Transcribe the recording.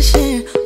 depression